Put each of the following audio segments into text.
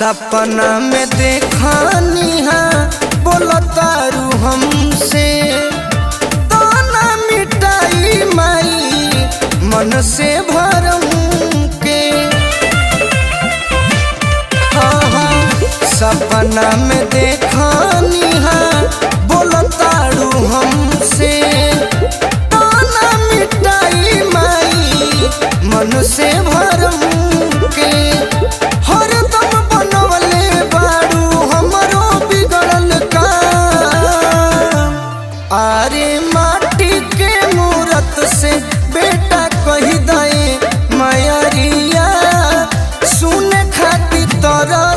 सपना में देखानी है बोलतारू हमसे। तो ना मिटाई माई, मन से भरम के हाँ हाँ सपना में देखानी है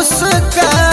मुस्कान